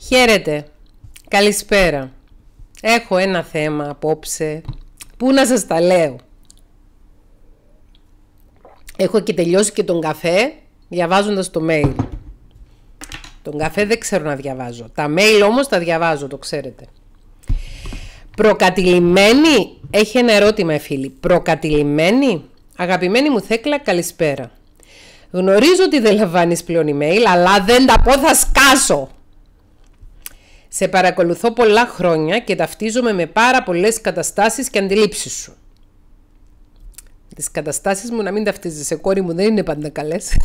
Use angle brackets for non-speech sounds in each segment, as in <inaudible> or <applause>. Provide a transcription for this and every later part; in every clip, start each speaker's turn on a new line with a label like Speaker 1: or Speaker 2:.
Speaker 1: Χαίρετε. Καλησπέρα. Έχω ένα θέμα απόψε. Πού να σας τα λέω; Έχω και τελειώσει και τον καφέ διαβάζοντας το mail. Τον καφέ δεν ξέρω να διαβάζω. Τα mail όμως τα διαβάζω, το ξέρετε. Προκατηλημένη, έχει ένα ερώτημα η φίλη. Προκατηλημένη, αγαπημένη μου Θέκλα, καλησπέρα. Γνωρίζω ότι δεν λαμβάνεις πλέον email, αλλά δεν τα πω θα σκάσω. Σε παρακολουθώ πολλά χρόνια και ταυτίζομαι με πάρα πολλές καταστάσεις και αντιλήψεις σου. Τις καταστάσεις μου να μην ταυτίζεσαι κόρη μου δεν είναι πάντα καλές.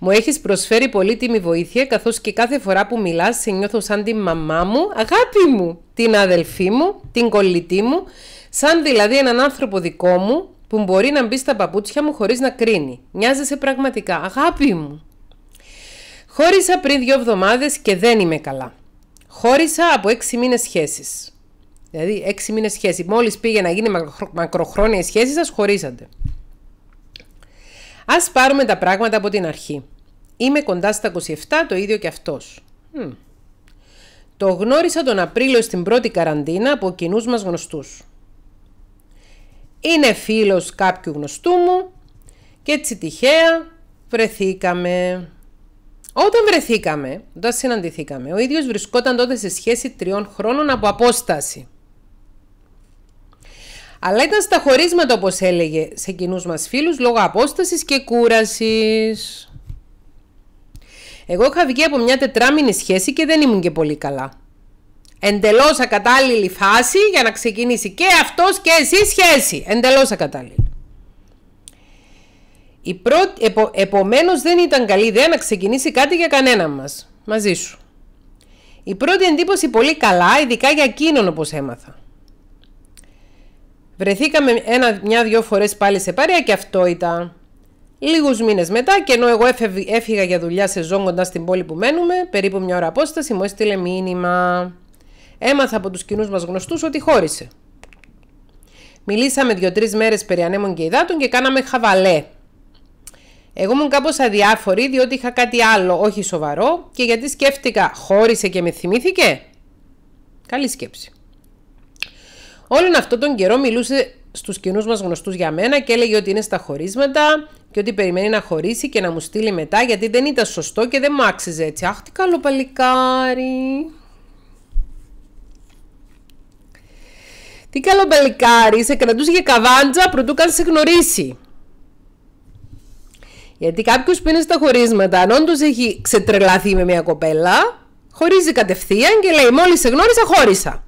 Speaker 1: μου έχεις προσφέρει πολύτιμη βοήθεια καθώς και κάθε φορά που μιλάς σε νιώθω σαν την μαμά μου, αγάπη μου, την αδελφή μου, την κολλητή μου, σαν δηλαδή έναν άνθρωπο δικό μου που μπορεί να μπει στα παπούτσια μου χωρίς να κρίνει. Μοιάζεσαι πραγματικά, αγάπη μου. Χώρισα πριν δύο εβδομάδες και δεν είμαι καλά. Χώρισα από έξι μήνες σχέσης. Δηλαδή έξι μήνες σχέση. Μόλις πήγε να γίνει μακροχρόνια η σχέση σας, χωρίσατε. Ας πάρουμε τα πράγματα από την αρχή. Είμαι κοντά στα 27, το ίδιο και αυτός. Το γνώρισα τον Απρίλιο στην πρώτη καραντίνα από κοινούς μας γνωστούς. Είναι φίλος κάποιου γνωστού μου και έτσι τυχαία βρεθήκαμε. Όταν βρεθήκαμε, όταν συναντηθήκαμε, ο ίδιος βρισκόταν τότε σε σχέση τριών χρόνων από απόσταση. Αλλά ήταν στα χωρίσματα όπως έλεγε σε κοινούς μας φίλους λόγω απόστασης και κούρασης. Εγώ είχα βγει από μια τετράμινη σχέση και δεν ήμουν και πολύ καλά. Εντελώς ακατάλληλη φάση για να ξεκινήσει και αυτός και εσύ σχέση. Εντελώς ακατάλληλη. Η πρώτη, επο, επομένως δεν ήταν καλή ιδέα να ξεκινήσει κάτι για κανέναν μας. Μαζί σου. Η πρώτη εντύπωση πολύ καλά, ειδικά για εκείνον όπως έμαθα. Βρεθήκαμε ένα, μια-δυο φορές πάλι σε παρέα και αυτό ήταν. Λίγους μήνες μετά και ενώ εγώ έφυγα για δουλειά σε ζώγοντας στην πόλη που μένουμε, περίπου μια ώρα απόσταση μου έστειλε μήνυμα. Έμαθα από τους κοινούς μας γνωστούς ότι χώρισε. Μιλήσαμε δύο-τρει μέρες περί ανέμων και υδάτων και κάναμε χαβαλέ. Εγώ ήμουν κάπως αδιάφορη διότι είχα κάτι άλλο, όχι σοβαρό και γιατί σκέφτηκα χώρισε και με θυμήθηκε. Καλή σκέψη. Όλον αυτό τον καιρό μιλούσε στους κοινούς μας γνωστούς για μένα και έλεγε ότι είναι στα χωρίσματα και ότι περιμένει να χωρίσει και να μου στείλει μετά γιατί δεν ήταν σωστό και δεν μου άξιζε έτσι. Αχ, τι καλό παλικάρι. Τι καλό παλικάρι, σε κρατούσε για καβάντζα προτού καν σε γνωρίσει. Γιατί κάποιος που είναι στα χωρίσματα, αν όντως έχει ξετρελαθεί με μια κοπέλα, χωρίζει κατευθείαν και λέει: Μόλις σε γνώρισα, χώρισα.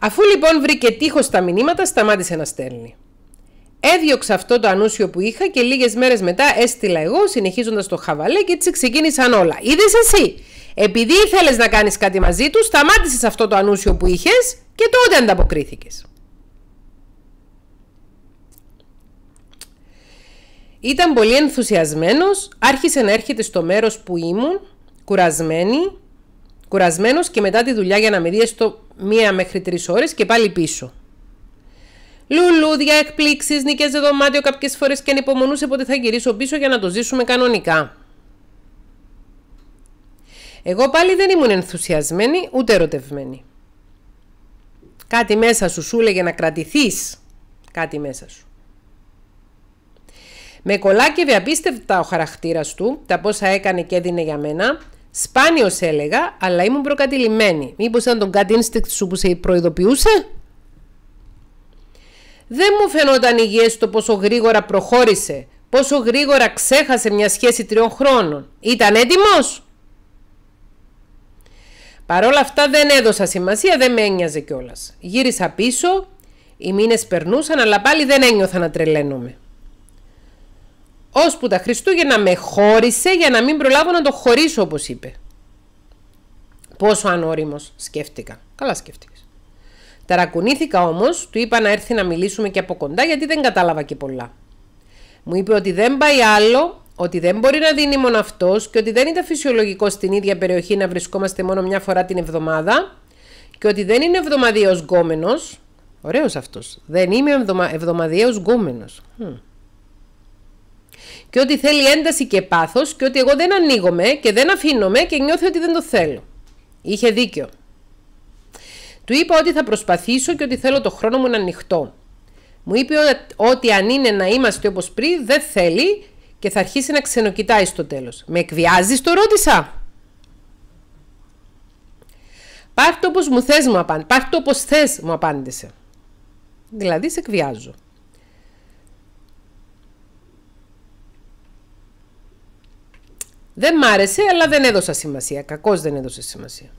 Speaker 1: Αφού λοιπόν βρήκε τείχος στα μηνύματα, σταμάτησε να στέλνει. Έδιωξα αυτό το ανούσιο που είχα και λίγες μέρες μετά έστειλα εγώ, συνεχίζοντας το χαβαλέ και έτσι ξεκίνησαν όλα. Είδες εσύ, επειδή ήθελες να κάνεις κάτι μαζί τους, σταμάτησες αυτό το ανούσιο που είχες και τότε ανταποκρίθηκες. Ήταν πολύ ενθουσιασμένος, άρχισε να έρχεται στο μέρος που ήμουν, κουρασμένη, κουρασμένος και μετά τη δουλειά για να με δει στο μία μέχρι τρεις ώρες και πάλι πίσω. Λουλούδια, εκπλήξεις, νίκες δωμάτιο κάποιες φορές και ανυπομονούσε πότε θα γυρίσω πίσω για να το ζήσουμε κανονικά. Εγώ πάλι δεν ήμουν ενθουσιασμένη ούτε ερωτευμένη. Κάτι μέσα σου σου έλεγε να κρατηθείς. Κάτι μέσα σου. Με κολάκευε απίστευτα ο χαρακτήρας του, τα πόσα έκανε και έδινε για μένα. Σπάνιος έλεγα, αλλά ήμουν προκατηλημένη. Μήπως ήταν τον κάτι instinct σου που σε προειδοποιούσε; Δεν μου φαινόταν υγιές το πόσο γρήγορα προχώρησε, πόσο γρήγορα ξέχασε μια σχέση τριών χρόνων. Ήταν έτοιμος; Παρ' όλα αυτά δεν έδωσα σημασία, δεν με ένοιαζε κιόλας. Γύρισα πίσω, οι μήνες περνούσαν, αλλά πάλι δεν ένιωθα να τρελαίνομαι ώσπου τα Χριστούγεννα με χώρισε για να μην προλάβω να το χωρίσω όπως είπε. Πόσο ανώριμος σκέφτηκα. Καλά σκέφτηκες. Ταρακουνήθηκα όμως, του είπα να έρθει να μιλήσουμε και από κοντά γιατί δεν κατάλαβα και πολλά. Μου είπε ότι δεν πάει άλλο, ότι δεν μπορεί να δίνει μόνο αυτός και ότι δεν ήταν φυσιολογικό στην ίδια περιοχή να βρισκόμαστε μόνο μια φορά την εβδομάδα και ότι δεν είναι εβδομαδιαίος γκόμενος. Ωραίος αυτός. Δεν είμαι εβδομα... εβδομαδιαίος γκόμενος και ότι θέλει ένταση και πάθος και ότι εγώ δεν ανοίγομαι και δεν αφήνομαι και νιώθω ότι δεν το θέλω. Είχε δίκιο. Του είπα ότι θα προσπαθήσω και ότι θέλω το χρόνο μου να ανοιχτό. Μου είπε ότι αν είναι να είμαστε όπως πριν δεν θέλει και θα αρχίσει να ξενοκοιτάει στο τέλος. Με εκβιάζεις το ρώτησα. Πάρ' το όπως μου θες μου απάντησε. Πάρ' το όπως θες μου απάντησε. Δηλαδή σε εκβιάζω. Δεν μ' άρεσε, αλλά δεν έδωσα σημασία. Κακώς δεν έδωσε σημασία.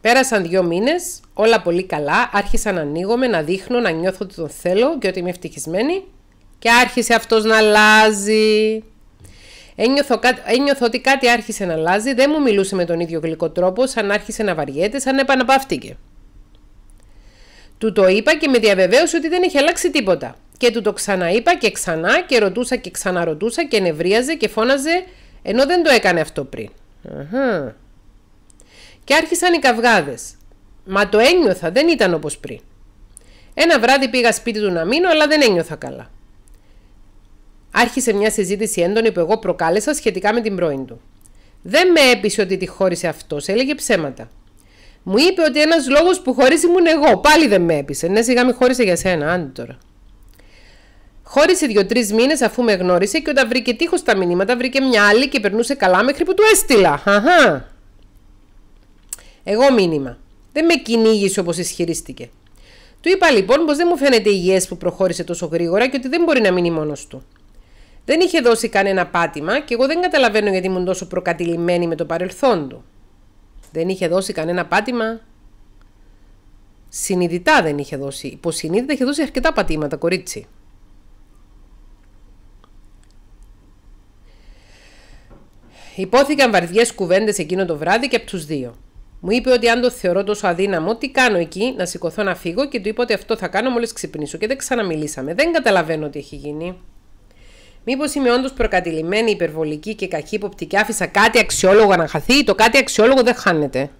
Speaker 1: Πέρασαν δύο μήνες, όλα πολύ καλά. Άρχισα να ανοίγομαι, να δείχνω, να νιώθω ότι τον θέλω και ότι είμαι ευτυχισμένη. Και άρχισε αυτός να αλλάζει. Ένιωθω, ένιωθω ότι κάτι άρχισε να αλλάζει. Δεν μου μιλούσε με τον ίδιο γλυκό τρόπο, σαν άρχισε να βαριέται, σαν επαναπαύτηκε. Του το είπα και με διαβεβαίωσε ότι δεν είχε αλλάξει τίποτα. Και του το ξαναείπα και ξανά και ρωτούσα και ξαναρωτούσα και νευρίαζε και φώναζε ενώ δεν το έκανε αυτό πριν. Αχα. Και άρχισαν οι καυγάδες. Μα το ένιωθα, δεν ήταν όπως πριν. Ένα βράδυ πήγα σπίτι του να μείνω, αλλά δεν ένιωθα καλά. Άρχισε μια συζήτηση έντονη που εγώ προκάλεσα σχετικά με την πρώην του. Δεν με έπεισε ότι τη χώρισε αυτός, έλεγε ψέματα. Μου είπε ότι ένας λόγος που χωρίσει ήμουν εγώ. Πάλι δεν με έπεισε. Ναι, σιγά με χώρισε για σένα, άντε τώρα. Χώρισε δύο-τρει μήνες αφού με γνώρισε και όταν βρήκε τείχος στα μηνύματα, βρήκε μια άλλη και περνούσε καλά μέχρι που του έστειλα. Αχά. Εγώ μήνυμα. Δεν με κυνήγησε όπως ισχυρίστηκε. Του είπα λοιπόν πως δεν μου φαίνεται υγιές που προχώρησε τόσο γρήγορα και ότι δεν μπορεί να μείνει μόνος του. Δεν είχε δώσει κανένα πάτημα και εγώ δεν καταλαβαίνω γιατί ήμουν τόσο προκατηλημένη με το παρελθόν του. Δεν είχε δώσει κανένα πάτημα. Συνειδητά δεν είχε δώσει. Υποσυνείδητα είχε δώσει αρκετά πατήματα, κορίτσι. Υπόθηκαν βαρδιές κουβέντες εκείνο το βράδυ και από τους δύο. Μου είπε ότι αν το θεωρώ τόσο αδύναμο, τι κάνω εκεί, να σηκωθώ να φύγω και του είπα ότι αυτό θα κάνω μόλις ξυπνήσω και δεν ξαναμιλήσαμε. Δεν καταλαβαίνω τι έχει γίνει. Μήπως είμαι όντως προκατηλημένη, υπερβολική και καχύποπτη και άφησα κάτι αξιόλογο να χαθεί; Το κάτι αξιόλογο δεν χάνεται.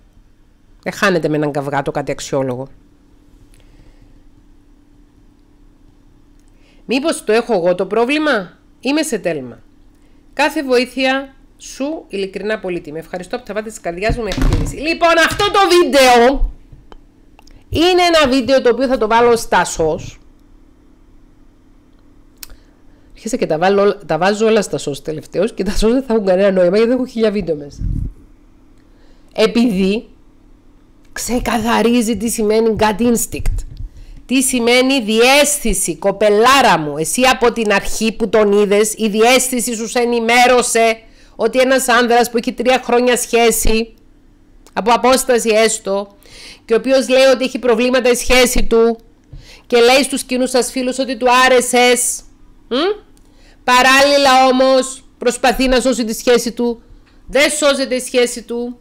Speaker 1: Δεν χάνεται με έναν καυγά το κάτι αξιόλογο. Μήπως το έχω εγώ το πρόβλημα; Είμαι σε τέλμα. Κάθε βοήθεια σου ειλικρινά πολύτιμη. Ευχαριστώ από τα βάθη της καρδιάς μου με εκτίμηση. Λοιπόν αυτό το βίντεο είναι ένα βίντεο το οποίο θα το βάλω στα σως Αρχίσα και τα, βάλω, τα βάζω όλα στα σως τελευταίως και τα σως δεν θα έχουν κανένα νόημα γιατί έχω χίλια βίντεο μέσα. Επειδή ξεκαθαρίζει τι σημαίνει gut instinct. Τι σημαίνει διέστηση, κοπελάρα μου. Εσύ από την αρχή που τον είδες, η διέστηση σου σε ενημέρωσε ότι ένας άνδρας που έχει τρία χρόνια σχέση, από απόσταση έστω, και ο οποίος λέει ότι έχει προβλήματα η σχέση του και λέει στους κοινούς σας φίλους ότι του άρεσες, Παράλληλα όμως προσπαθεί να σώσει τη σχέση του. Δεν σώζεται η σχέση του.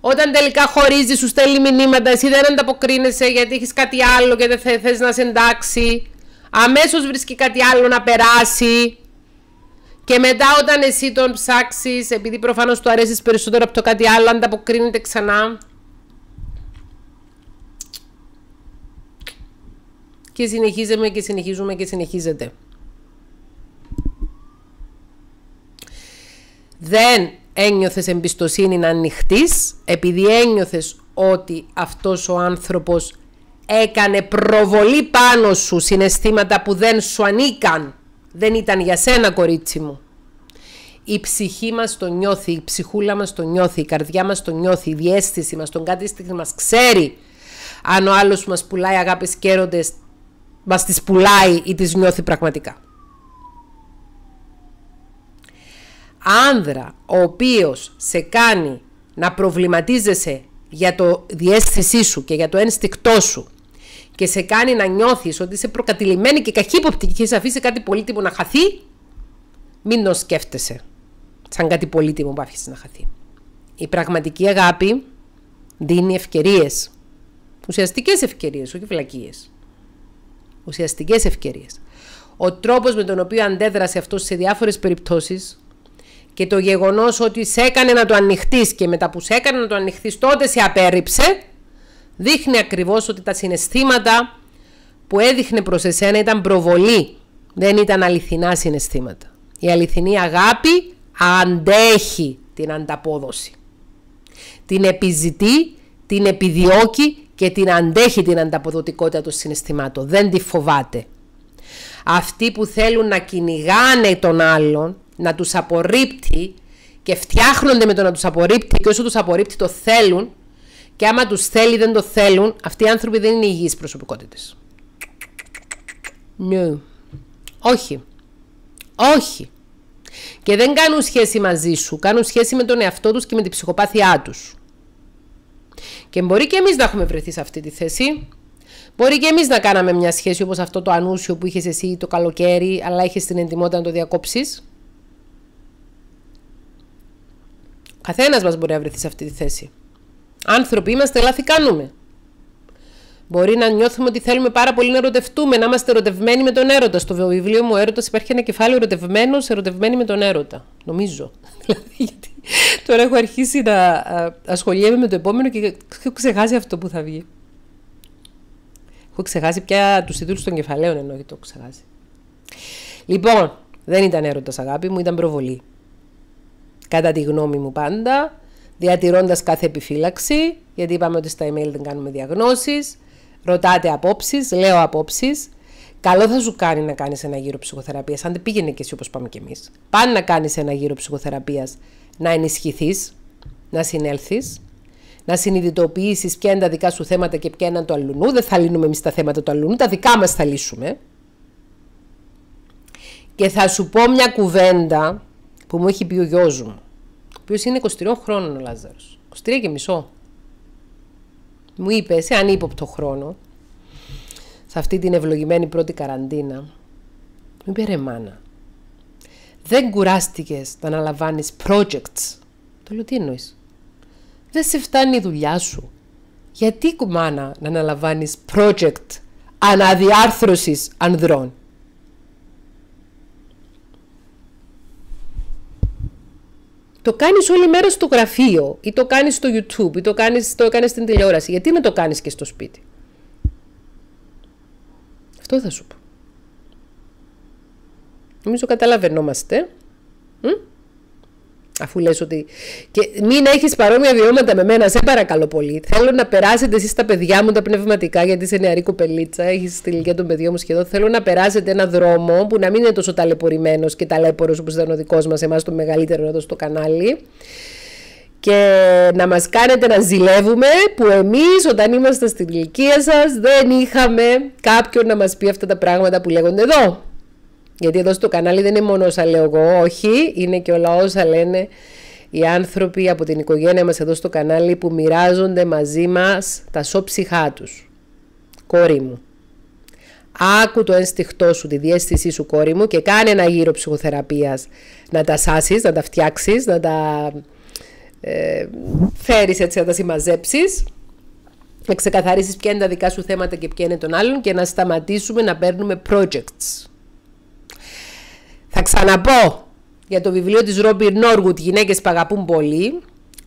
Speaker 1: Όταν τελικά χωρίζει, σου στέλνει μηνύματα. Εσύ δεν ανταποκρίνεσαι γιατί έχεις κάτι άλλο και δεν θε να σε εντάξει. Αμέσως βρίσκει κάτι άλλο να περάσει. Και μετά, όταν εσύ τον ψάξεις, επειδή προφανώς του αρέσεις περισσότερο από το κάτι άλλο, ανταποκρίνεται ξανά. Και συνεχίζουμε και συνεχίζουμε και συνεχίζεται. Δεν ένιωθες εμπιστοσύνη να ανοιχτείς επειδή ένιωθες ότι αυτός ο άνθρωπος έκανε προβολή πάνω σου συναισθήματα που δεν σου ανήκαν. Δεν ήταν για σένα κορίτσι μου. Η ψυχή μας το νιώθει, η ψυχούλα μας το νιώθει, η καρδιά μας το νιώθει, η διέστηση μας, τον κάτι στιγμή μας ξέρει αν ο άλλος που μας πουλάει αγάπες και έρωτες μας τις πουλάει ή τις νιώθει πραγματικά. Άνδρα ο οποίος σε κάνει να προβληματίζεσαι για το διέστησή σου και για το ένστικτό σου και σε κάνει να νιώθεις ότι είσαι προκατηλημένη και καχύποπτη και έχεις αφήσει κάτι πολύτιμο να χαθεί, μην το σκέφτεσαι σαν κάτι πολύτιμο που άφησες να χαθεί. Η πραγματική αγάπη δίνει ευκαιρίες. Ουσιαστικές ευκαιρίες, όχι βλακίες. Ουσιαστικές ευκαιρίες. Ο τρόπος με τον οποίο αντέδρασε αυτό σε διάφορες περιπτώσεις και το γεγονός ότι σε έκανε να το ανοιχτείς και μετά που σε έκανε να το ανοιχτείς τότε σε απέρριψε, Δείχνει ακριβώς ότι τα συναισθήματα που έδειχνε προς εσένα ήταν προβολή, δεν ήταν αληθινά συναισθήματα. Η αληθινή αγάπη αντέχει την ανταπόδοση. Την επιζητεί, την επιδιώκει και την αντέχει την ανταποδοτικότητα των συναισθημάτων. Δεν τη φοβάται. Αυτοί που θέλουν να κυνηγάνε τον άλλον, να τους απορρίπτει και φτιάχνονται με το να τους απορρίπτει και όσο τους απορρίπτει το θέλουν και άμα τους θέλει δεν το θέλουν, αυτοί οι άνθρωποι δεν είναι υγιείς προσωπικότητες. No. Όχι. Όχι. Και δεν κάνουν σχέση μαζί σου, κάνουν σχέση με τον εαυτό τους και με την ψυχοπάθειά τους. Και μπορεί και εμείς να έχουμε βρεθεί σε αυτή τη θέση. Μπορεί και εμείς να κάναμε μια σχέση όπως αυτό το ανούσιο που είχες εσύ το καλοκαίρι, αλλά είχες την εντυμότητα να το διακόψεις. Καθένας μας μπορεί να βρεθεί σε αυτή τη θέση. Άνθρωποι είμαστε, λάθη κάνουμε. Μπορεί να νιώθουμε ότι θέλουμε πάρα πολύ να ερωτευτούμε, να είμαστε ερωτευμένοι με τον έρωτα. Στο βιβλίο μου Έρωτας υπάρχει ένα κεφάλαιο ερωτευμένος, ερωτευμένοι με τον έρωτα. Νομίζω. <laughs> Δηλαδή, γιατί τώρα έχω αρχίσει να ασχολιέμαι με το επόμενο και έχω ξεχάσει αυτό που θα βγει. Έχω ξεχάσει πια τους τίτλους των κεφαλαίων ενώ το έχω ξεχάσει. Λοιπόν, δεν ήταν έρωτας αγάπη μου, ήταν προβολή. Κατά τη γνώμη μου πάντα, διατηρώντας κάθε επιφύλαξη, γιατί είπαμε ότι στα email δεν κάνουμε διαγνώσεις, ρωτάτε απόψεις, λέω απόψεις. Καλό θα σου κάνει να κάνεις ένα γύρο ψυχοθεραπείας, αν δεν πήγαινε και εσύ όπως πάμε κι εμείς. Πάνε να κάνεις ένα γύρο ψυχοθεραπείας, να ενισχυθείς, να συνέλθεις, να συνειδητοποιήσεις ποια είναι τα δικά σου θέματα και ποια είναι το αλλουνού. Δεν θα λύνουμε εμείς τα θέματα του αλλουνού, τα δικά μας θα λύσουμε. Και θα σου πω μια κουβέντα που μου έχει πει ο γιος μου, ο οποίος είναι 23 χρόνων ο Λάζαρος, 23 και μισό μου είπε σε ανύποπτο χρόνο, σε αυτή την ευλογημένη πρώτη καραντίνα, μου είπε ρε μάνα, δεν κουράστηκες να αναλαμβάνεις projects. Το λέω τι εννοείς; Δεν σε φτάνει η δουλειά σου. Γιατί κουμάνα να αναλαμβάνεις project αναδιάρθρωσης ανδρών; Το κάνεις όλη μέρα στο γραφείο ή το κάνεις στο YouTube ή το, κάνεις, το έκανες στην τηλεόραση. Γιατί να το κάνεις και στο σπίτι; Αυτό θα σου πω. Νομίζω καταλαβαίνόμαστε. Αφού λες ότι... Και μην έχεις παρόμοια βιώματα με μένα, σε παρακαλώ πολύ. Θέλω να περάσετε εσείς τα παιδιά μου τα πνευματικά, γιατί είσαι νεαρή κοπελίτσα, έχεις τη ηλικία των παιδιών μου σχεδόν. Θέλω να περάσετε ένα δρόμο που να μην είναι τόσο ταλαιπωρημένος και ταλέπορος όπως ήταν ο δικός μας, εμάς το μεγαλύτερο εδώ στο κανάλι και να μας κάνετε να ζηλεύουμε που εμείς όταν είμαστε στην ηλικία σας δεν είχαμε κάποιον να μας πει αυτά τα πράγματα που λέγονται εδώ. Γιατί εδώ στο κανάλι δεν είναι μόνο όσα λέω εγώ, όχι, είναι και όλα όσα λένε οι άνθρωποι από την οικογένεια μας εδώ στο κανάλι που μοιράζονται μαζί μας τα σώψυχά τους. Κόρη μου, άκου το ένστιχτό σου, τη διέστησή σου κόρη μου και κάνε ένα γύρο ψυχοθεραπείας να τα σάσεις, να τα φτιάξεις, να τα ε, φέρεις έτσι, να τα συμμαζέψεις να ξεκαθαρίσεις ποια είναι τα δικά σου θέματα και ποια είναι των άλλων και να σταματήσουμε να παίρνουμε projects. Θα ξαναπώ για το βιβλίο της Ρόμπιρ Νόργουτ «Γυναίκες που αγαπούν πολύ»,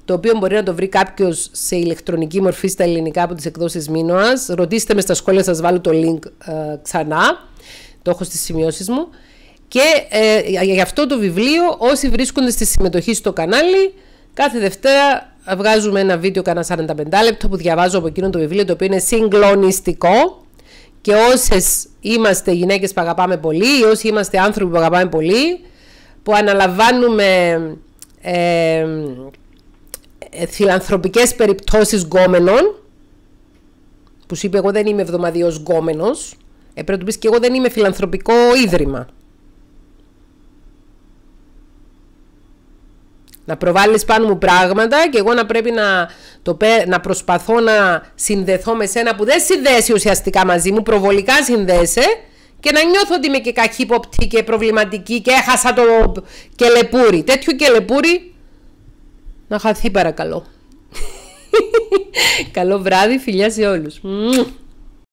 Speaker 1: το οποίο μπορεί να το βρει κάποιος σε ηλεκτρονική μορφή στα ελληνικά από τις εκδόσεις Μίνωας. Ρωτήστε με στα σχόλια, σας βάλω το link ε, ξανά. Το έχω στις σημειώσεις μου. Και ε, για αυτό το βιβλίο, όσοι βρίσκονται στη συμμετοχή στο κανάλι, κάθε Δευτέρα βγάζουμε ένα βίντεο κανένα 45 λεπτό που διαβάζω από εκείνο το βιβλίο, το οποίο είναι συγκλονιστικό και όσες είμαστε γυναίκες που αγαπάμε πολύ, ή όσοι είμαστε άνθρωποι που αγαπάμε πολύ, που αναλαμβάνουμε ε, ε, φιλανθρωπικές περιπτώσεις γκόμενων, που σου είπε εγώ δεν είμαι εβδομαδιαίος γκόμενος, ε, πρέπει να του πεις και εγώ δεν είμαι φιλανθρωπικό ίδρυμα. Να προβάλλεις πάνω μου πράγματα και εγώ να πρέπει να, το, να προσπαθώ να συνδεθώ με σένα που δεν συνδέσει ουσιαστικά μαζί μου, προβολικά συνδέσαι και να νιώθω ότι είμαι και καχύποπτη και προβληματική και έχασα το κελεπούρι. Τέτοιο κελεπούρι να χαθεί παρακαλώ. <laughs> Καλό βράδυ, φιλιά σε όλους.